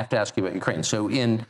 have to ask you about Ukraine. So in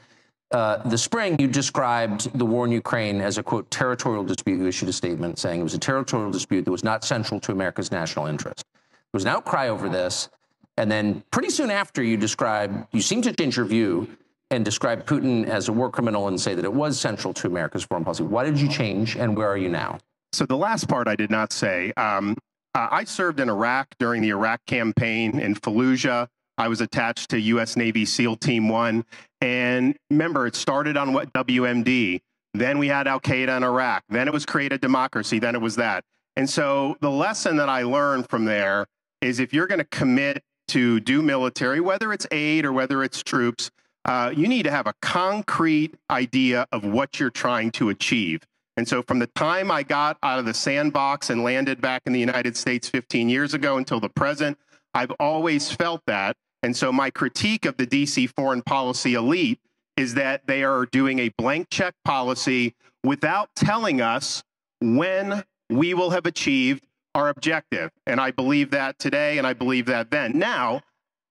uh, the spring, you described the war in Ukraine as a quote territorial dispute. You issued a statement saying it was a territorial dispute that was not central to America's national interest. There was an outcry over this, and then pretty soon after, you described you seemed to change your view and describe Putin as a war criminal and say that it was central to America's foreign policy. Why did you change, and where are you now? So the last part I did not say. Um, uh, I served in Iraq during the Iraq campaign in Fallujah. I was attached to U.S. Navy SEAL Team One, and remember, it started on what WMD. Then we had Al Qaeda in Iraq. Then it was create a democracy. Then it was that. And so the lesson that I learned from there is if you're going to commit to do military, whether it's aid or whether it's troops, uh, you need to have a concrete idea of what you're trying to achieve. And so from the time I got out of the sandbox and landed back in the United States 15 years ago until the present, I've always felt that. And so my critique of the DC foreign policy elite is that they are doing a blank check policy without telling us when we will have achieved our objective. And I believe that today, and I believe that then. Now,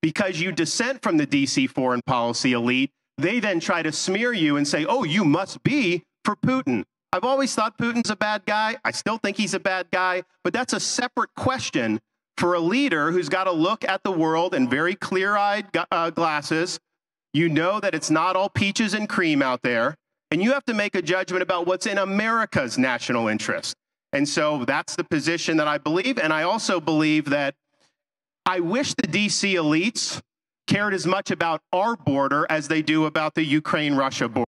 because you dissent from the DC foreign policy elite, they then try to smear you and say, oh, you must be for Putin. I've always thought Putin's a bad guy. I still think he's a bad guy, but that's a separate question for a leader who's got to look at the world in very clear eyed uh, glasses. You know that it's not all peaches and cream out there, and you have to make a judgment about what's in America's national interest. And so that's the position that I believe. And I also believe that I wish the DC elites cared as much about our border as they do about the Ukraine Russia border.